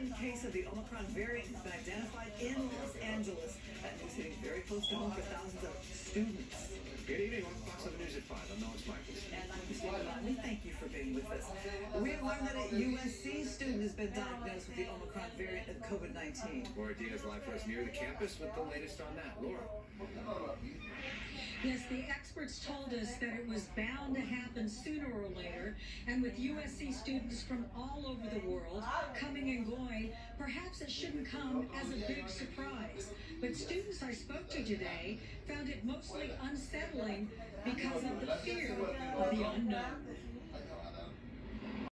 Omicron variant has been identified in Los Angeles. That news hitting very close to home for thousands of students. Good evening. Welcome to Fox 11 News at 5. I'm Elex Michaelson. And I'm Christine Devine. Thank you for being with us. We have learned that a USC student has been diagnosed with the Omicron variant of COVID-19. Laura Diaz live for us near the campus with the latest on that. Laura. Yes, the experts told us that it was bound to happen sooner or later, and with USC students from all over the world coming and going, perhaps it shouldn't come as a big surprise. But students I spoke to today found it mostly unsettling because of the fear of the unknown.